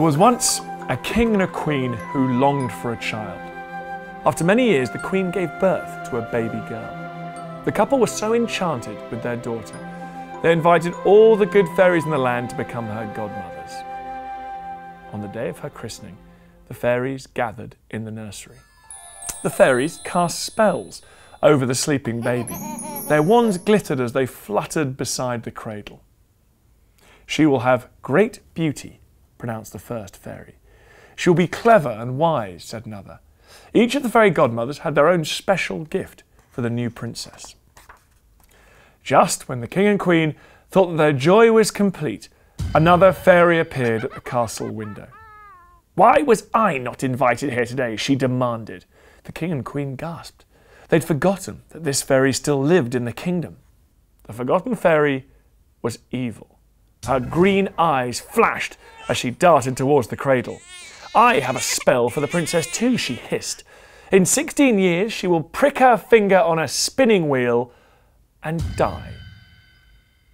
There was once a king and a queen who longed for a child. After many years, the queen gave birth to a baby girl. The couple were so enchanted with their daughter, they invited all the good fairies in the land to become her godmothers. On the day of her christening, the fairies gathered in the nursery. The fairies cast spells over the sleeping baby. Their wands glittered as they fluttered beside the cradle. She will have great beauty pronounced the first fairy. She'll be clever and wise, said another. Each of the fairy godmothers had their own special gift for the new princess. Just when the king and queen thought that their joy was complete, another fairy appeared at the castle window. Why was I not invited here today? she demanded. The king and queen gasped. They'd forgotten that this fairy still lived in the kingdom. The forgotten fairy was evil. Her green eyes flashed as she darted towards the cradle. I have a spell for the princess too, she hissed. In sixteen years she will prick her finger on a spinning wheel and die.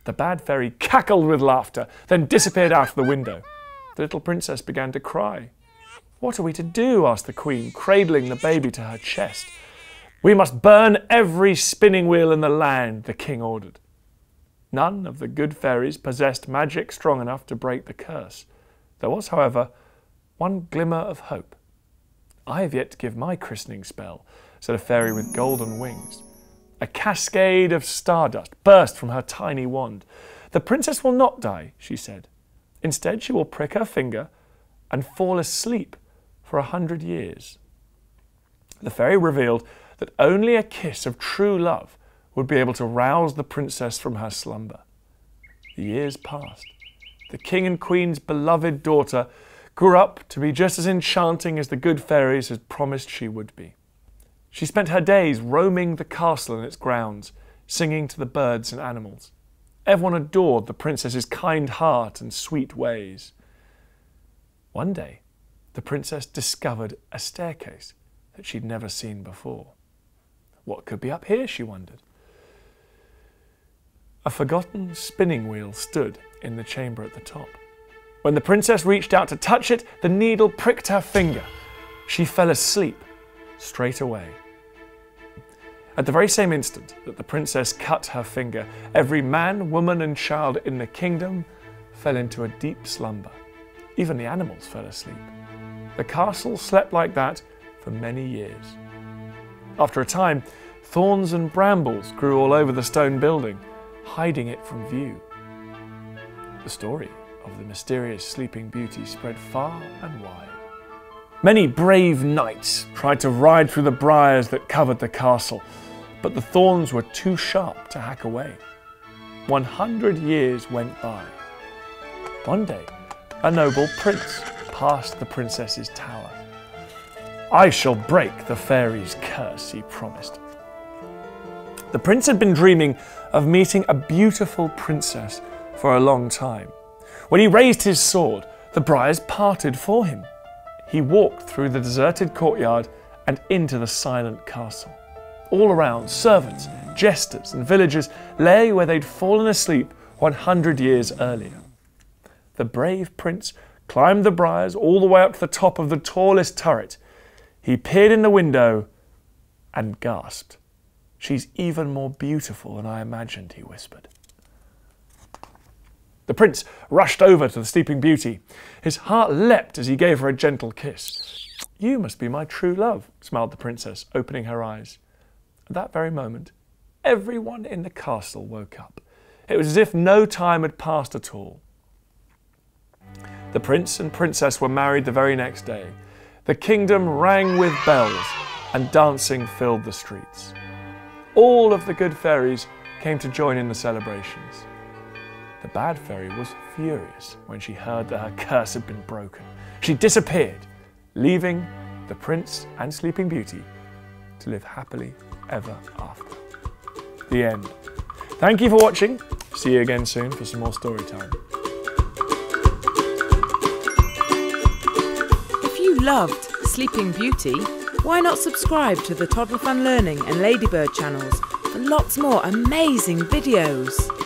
The bad fairy cackled with laughter, then disappeared out of the window. The little princess began to cry. What are we to do? asked the queen, cradling the baby to her chest. We must burn every spinning wheel in the land, the king ordered. None of the good fairies possessed magic strong enough to break the curse. There was, however, one glimmer of hope. I have yet to give my christening spell, said a fairy with golden wings. A cascade of stardust burst from her tiny wand. The princess will not die, she said. Instead, she will prick her finger and fall asleep for a hundred years. The fairy revealed that only a kiss of true love would be able to rouse the princess from her slumber. The years passed. The king and queen's beloved daughter grew up to be just as enchanting as the good fairies had promised she would be. She spent her days roaming the castle and its grounds, singing to the birds and animals. Everyone adored the princess's kind heart and sweet ways. One day, the princess discovered a staircase that she'd never seen before. What could be up here, she wondered. A forgotten spinning wheel stood in the chamber at the top. When the princess reached out to touch it, the needle pricked her finger. She fell asleep straight away. At the very same instant that the princess cut her finger, every man, woman, and child in the kingdom fell into a deep slumber. Even the animals fell asleep. The castle slept like that for many years. After a time, thorns and brambles grew all over the stone building hiding it from view. The story of the mysterious Sleeping Beauty spread far and wide. Many brave knights tried to ride through the briars that covered the castle, but the thorns were too sharp to hack away. One hundred years went by. One day, a noble prince passed the princess's tower. I shall break the fairy's curse, he promised. The prince had been dreaming of meeting a beautiful princess for a long time. When he raised his sword, the briars parted for him. He walked through the deserted courtyard and into the silent castle. All around, servants, jesters, and villagers lay where they'd fallen asleep 100 years earlier. The brave prince climbed the briars all the way up to the top of the tallest turret. He peered in the window and gasped. She's even more beautiful than I imagined, he whispered. The prince rushed over to the sleeping beauty. His heart leapt as he gave her a gentle kiss. You must be my true love, smiled the princess, opening her eyes. At that very moment, everyone in the castle woke up. It was as if no time had passed at all. The prince and princess were married the very next day. The kingdom rang with bells, and dancing filled the streets all of the good fairies came to join in the celebrations. The bad fairy was furious when she heard that her curse had been broken. She disappeared, leaving the prince and Sleeping Beauty to live happily ever after. The end. Thank you for watching. See you again soon for some more story time. If you loved Sleeping Beauty, why not subscribe to the Toddler Fun Learning and Ladybird channels for lots more amazing videos?